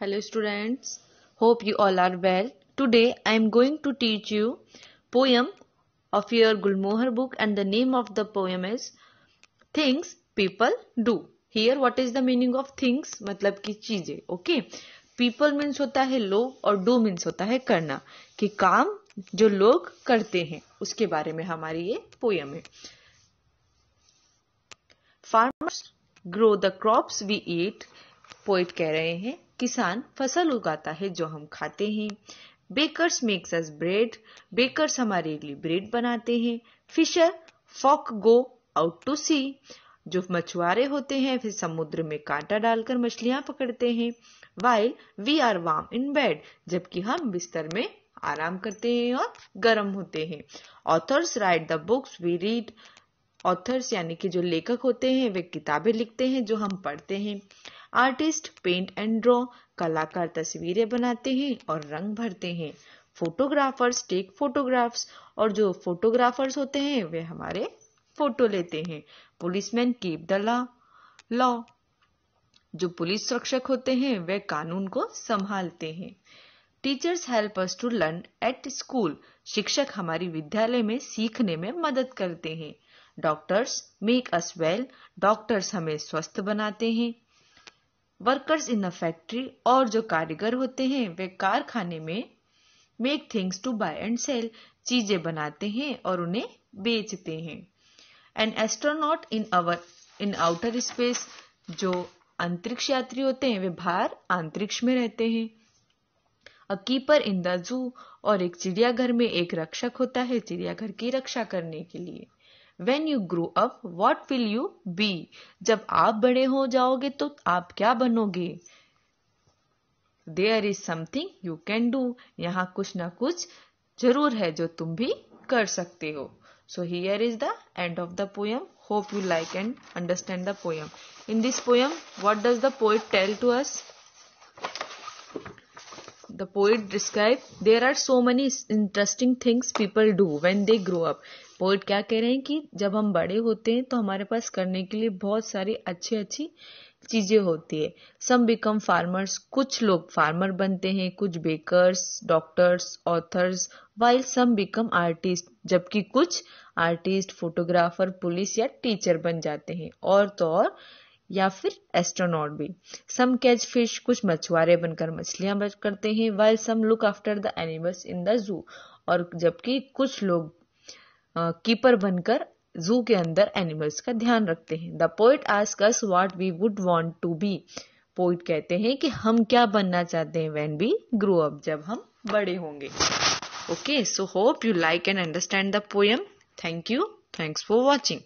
Hello students, hope you all are well. Today I am going to teach you poem of your Gulmohar book and the name of the poem is Things People Do. Here what is the meaning of things मतलब की चीज़ें okay people means होता है लोग और do means होता है करना कि काम जो लोग करते हैं उसके बारे में हमारी ये पोयम है farmers grow the crops we eat poet कह रहे हैं, किसान फ़सल उगाता है जो हम खाते हैं। Bakers make us bread bakers हमारे लिए ब्रेड बनाते हैं। Fisher folk go out to sea जो मछुआरे होते हैं, फिर समुद्र में कांटा डालकर मछलियाँ पकड़ते हैं। While we are warm in bed जबकि हम बिस्तर में आराम करते हैं और गर्म होते हैं। Authors write the books we read authors यानी कि जो लेखक होते हैं, वे किताबें लिखते हैं जो हम पढ़ते हैं। आर्टिस्ट पेंट एंड ड्रॉ, कलाकार तस्वीरें बनाते हैं और रंग भरते हैं। फोटोग्राफर्स टेक फोटोग्राफ्स और जो फोटोग्राफर्स होते हैं, वे हमारे फ़ोटो लेते हैं। Policeman keep the law law जो पुलिस सुरक्षक होते हैं, वे कानून को संभालते हैं। Teachers help us to learn at school शिक्षक हमारी विद्यालय में सीखने में मदद करते हैं। Doctors make us well doctors हमें स्वस्थ बनाते हैं। वर्कर्स इन अ फैक्ट्री और जो कारीगर होते हैं, वे कारखाने में make things to buy and sell चीज़ें बनाते हैं और उन्हें बेचते हैं। An astronaut in our in outer space जो अंतरिक्ष यात्री होते हैं, वे बाहर अंतरिक्ष में रहते हैं। A keeper in the zoo और एक चिड़ियाघर में एक रक्षक होता है, चिड़ियाघर की रक्षा करने के लिए। When you grow up what will you be जब आप बड़े हो जाओगे तो आप क्या बनोगे? There is something you can do यहाँ कुछ ना कुछ ज़रूर है जो तुम भी कर सकते हो। So here is the end of the poem hope you like and understand the poem in this poem what does the poet tell to us the poet describe, there are so many interesting things people do when they grow up. Poet क्या कह रहे हैं कि जब हम बड़े होते हैं तो हमारे पास करने के लिए बहुत सारी अच्छी अच्छी चीज़ें होती है। सम बिकम फार्मर्स कुछ लोग फार्मर बनते हैं, कुछ bakers doctors authors while some become artist जबकि कुछ आर्टिस्ट फोटोग्राफर पुलिस या टीचर बन जाते हैं, और तो और, या फिर एस्ट्रोनॉट भी। सम कैच फ़िश कुछ मछुआरे बनकर मछलियाँ करते हैं while some look after the animals in the zoo और जबकि कुछ लोग कीपर बनकर जू के अंदर एनिमल्स का ध्यान रखते हैं। The poet ask what we would want to be. Poet कहते हैं कि हम क्या बनना चाहते हैं व्हेन बी ग्रो अप जब हम बड़े होंगे। Okay so hope you like and understand the poem thank you thanks for watching